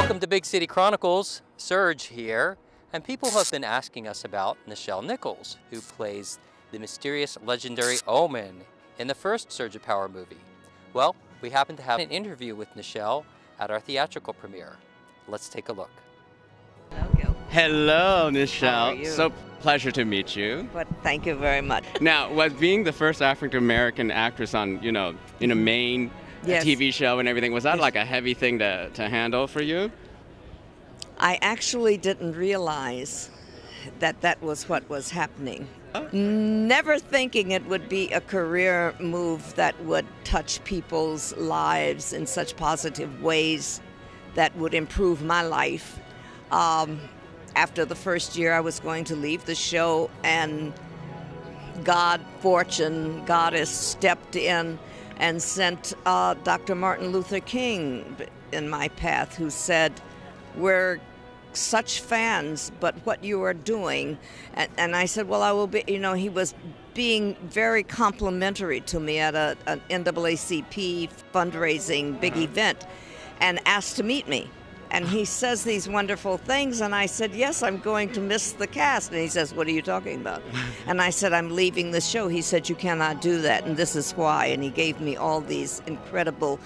Welcome to Big City Chronicles. Surge here. And people have been asking us about Nichelle Nichols, who plays the mysterious legendary Omen in the first Surge of Power movie. Well, we happen to have an interview with Nichelle at our theatrical premiere. Let's take a look. Hello, How Nichelle. are you? So pleasure to meet you. But thank you very much. Now, was being the first African American actress on, you know, in a main Yes. TV show and everything, was that like a heavy thing to, to handle for you? I actually didn't realize that that was what was happening. Never thinking it would be a career move that would touch people's lives in such positive ways that would improve my life. Um, after the first year, I was going to leave the show, and God, fortune, Goddess stepped in and sent uh, Dr. Martin Luther King in my path, who said, We're such fans, but what you are doing. And, and I said, Well, I will be, you know, he was being very complimentary to me at a, an NAACP fundraising big mm-hmm. event and asked to meet me. And he says these wonderful things, and I said, Yes, I'm going to miss the cast. And he says, What are you talking about? and I said, I'm leaving the show. He said, You cannot do that, and this is why. And he gave me all these incredible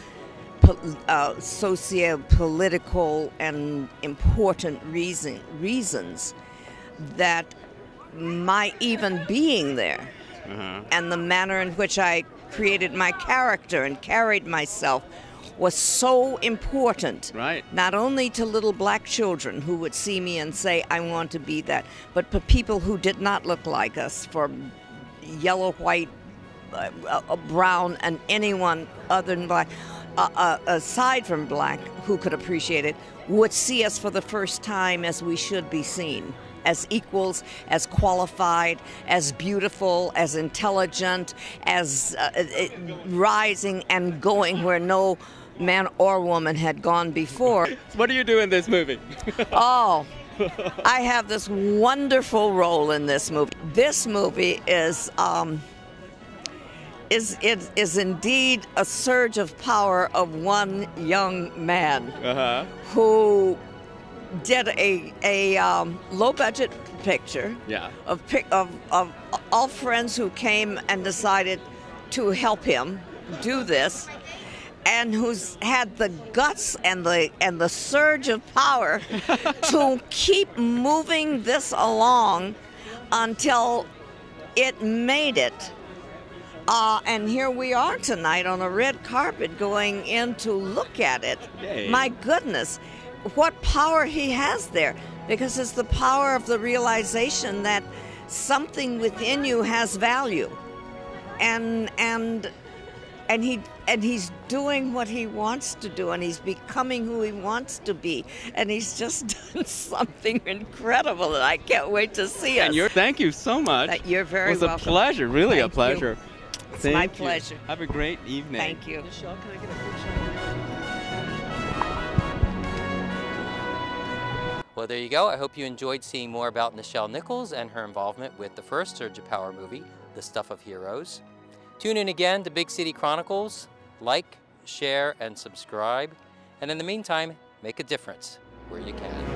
uh, socio-political and important reason, reasons that my even being there and the manner in which I created my character and carried myself was so important. Right. Not only to little black children who would see me and say, I want to be that, but for people who did not look like us, for yellow, white, uh, uh, brown, and anyone other than black, uh, uh, aside from black, who could appreciate it, would see us for the first time as we should be seen. As equals, as qualified, as beautiful, as intelligent, as uh, uh, rising and going where no man or woman had gone before. What do you do in this movie? Oh, I have this wonderful role in this movie. This movie is um, is is, is indeed a surge of power of one young man uh-huh. who did a a um, low budget picture Yeah. of, pic- of of all friends who came and decided to help him do this and who's had the guts and the and the surge of power to keep moving this along until it made it uh, and here we are tonight on a red carpet going in to look at it. Yay. My goodness, what power he has there. Because it's the power of the realization that something within you has value. And and and he and he's doing what he wants to do and he's becoming who he wants to be and he's just done something incredible and I can't wait to see it And thank you so much. Uh, you're very It was a pleasure, really Thank a you. Pleasure. It's my you. pleasure. Have a great evening. Thank you. Nichelle, can I get a picture? Well, there you go. I hope you enjoyed seeing more about Nichelle Nichols and her involvement with the first Surge of Power movie, The Stuff of Heroes. Tune in again to Big City Chronicles. Like, share, and subscribe. And in the meantime, make a difference where you can.